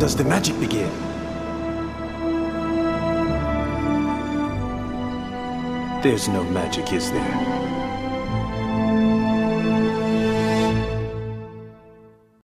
does the magic begin? There's no magic, is there?